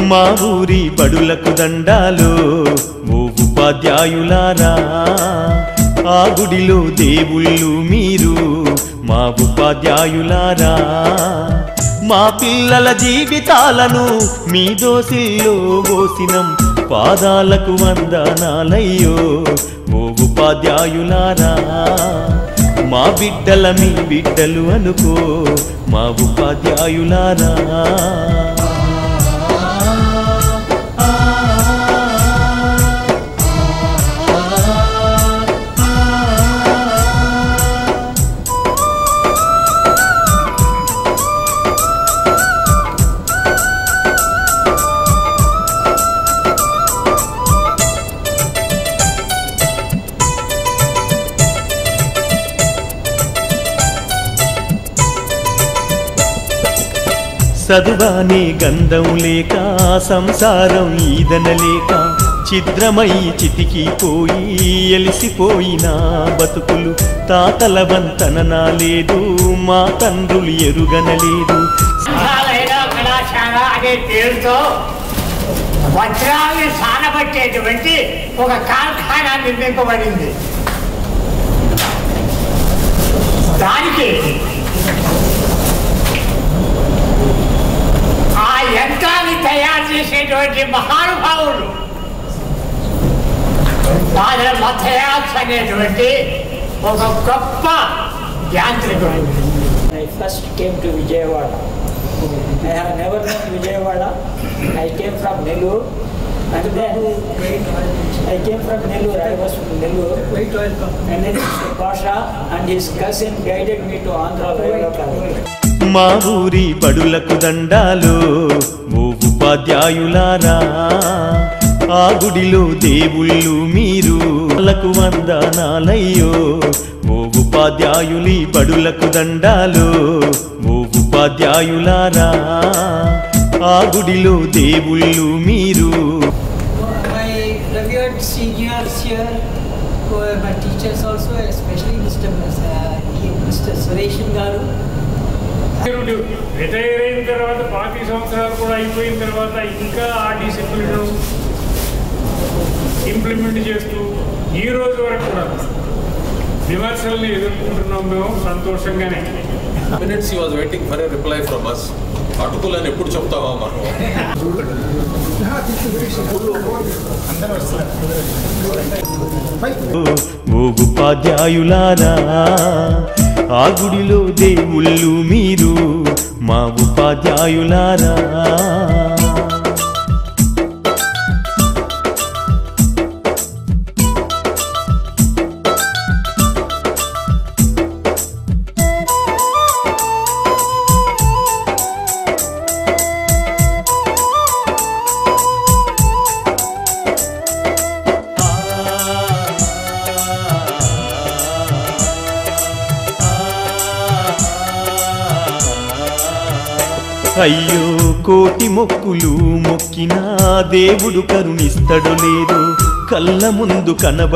మా ఊరి బడులకు దండాలు ఓ ఉపాధ్యాయులారా. ఆ గుడిలో దేవుళ్ళు మీరు మా ఉపాధ్యాయులారా. మా పిల్లల జీవితాలను మీ దోసిల్లో పోసినం పాదాలకు వందనాలయ్యో ఓ ఉపాధ్యాయులారా. మా బిడ్డల మీ బిడ్డలు అనుకో మా ఉపాధ్యాయులారా. చదువానే గంధం లేక సంసారం ఈదనలేక ఛిద్రమై చితికిపోయి ఎలిసిపోయిన బతుకులు. తాతల వంతన లేదు మా తండ్రులు ఎరుగనలేదు సంఘాలైన అనే పేరుతో వజ్రాన్ని సానబట్టేటువంటి ఒక కార్ఖానా నిర్మింపబడింది. దానికి చేసేటువంటి మహానుభావులు ఫాదర్ మథయాస్ అనేటువంటి ఒక గొప్ప యాంత్రికుడు I first came to Vijayawada. I have never known Vijayawada. I came from Nellore. And then I came from Nellore. I was from Nellore. And then Mr. Pasha and his cousin guided me to Andhra Loyola College. మా ఊరి బడులకు దండాలు ఉపాధ్యాయులారా ఆ గుడిలో దేవుళ్ళు మీరు వాళ్ళకు వందనాలయ్యో ఓ ఉపాధ్యాయులి బడులకు దండాలో ఓ ఉపాధ్యాయులారా ఆ గుడిలో దేవుళ్ళు మీరు seniors here who are my teachers also especially Mr. Mr. Sureshan Garu retire అయిన తర్వాత పాతి సంవత్సరాలు కూడా అయిపోయిన తర్వాత ఇంకా ఆ డిసిప్లిన్ ఇంప్లిమెంట్ చేస్తూ ఈ రోజు వరకు కూడా విమర్శల్ని ఎదుర్కొంటున్నాం మేము సంతోషంగానే. Minutes waiting for a reply from us. అటుకులని ఎప్పుడు చెప్తావా మనం ఓ ఉపాధ్యాయులారా ఆ గుడిలో దేవుళ్ళు మీరు మా ఉపాధ్యాయులారా. అయ్యో కోటి మొక్కులు మొక్కినా దేవుడు కరుణిస్తడు లేదు. కళ్ళ ముందు కనబడు